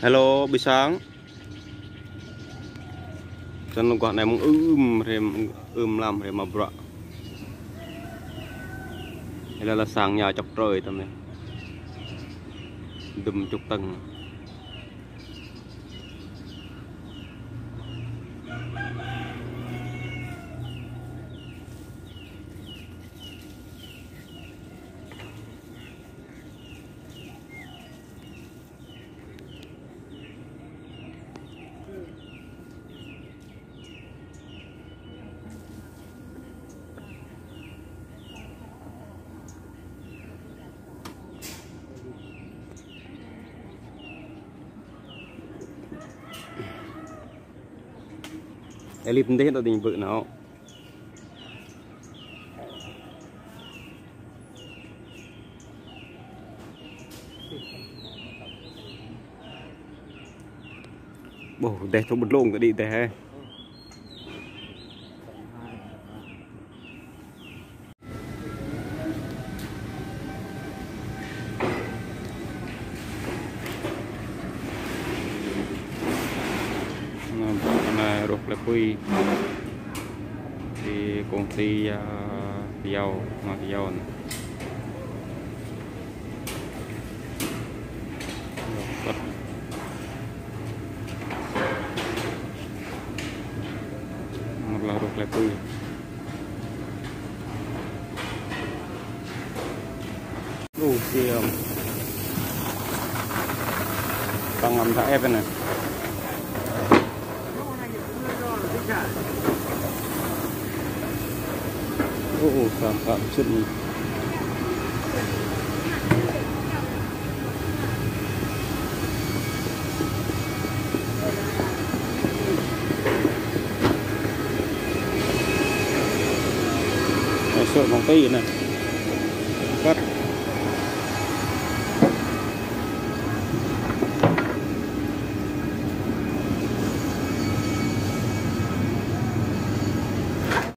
Hello, buổi sáng. Chân quạt này mong ưm rem ưm làm rem mà bra. Đây là, là sáng nhà chọc trời tầm này. Đùm chục tầng. Elip hindi ito din vợ nào? Bổ để cho một lông cái đi thế này là quy. Thì công ty à, dầu mà dầu này. Một là ruột là quy. Đủ tiền bằng à, làm thả ép này. Ồ, cảm cảm chân sợ bóng tay này. Cắt.